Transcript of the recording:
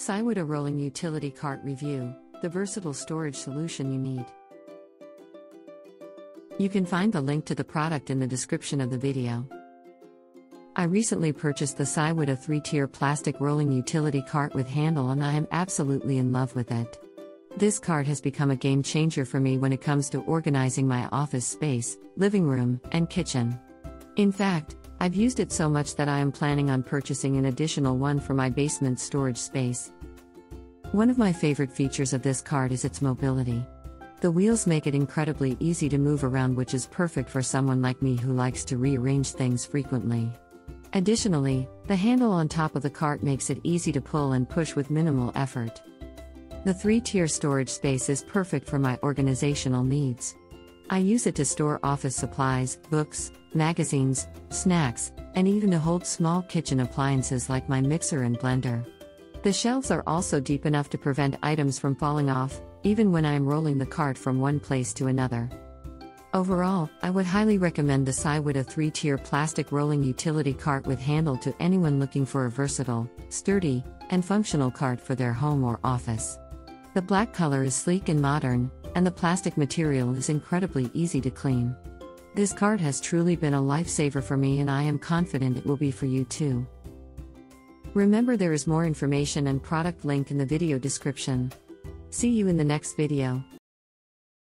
Sywhitta Rolling Utility Cart Review The versatile storage solution you need. You can find the link to the product in the description of the video. I recently purchased the Sywhitta 3 tier plastic rolling utility cart with handle and I am absolutely in love with it. This cart has become a game changer for me when it comes to organizing my office space, living room, and kitchen. In fact, I've used it so much that I am planning on purchasing an additional one for my basement storage space. One of my favorite features of this cart is its mobility. The wheels make it incredibly easy to move around, which is perfect for someone like me who likes to rearrange things frequently. Additionally, the handle on top of the cart makes it easy to pull and push with minimal effort. The three tier storage space is perfect for my organizational needs. I use it to store office supplies, books, magazines, snacks, and even to hold small kitchen appliances like my mixer and blender. The shelves are also deep enough to prevent items from falling off, even when I am rolling the cart from one place to another. Overall, I would highly recommend the Sywhitta 3 tier plastic rolling utility cart with handle to anyone looking for a versatile, sturdy, and functional cart for their home or office. The black color is sleek and modern, and the plastic material is incredibly easy to clean. This card has truly been a lifesaver for me, and I am confident it will be for you too. Remember, there is more information and product link in the video description. See you in the next video.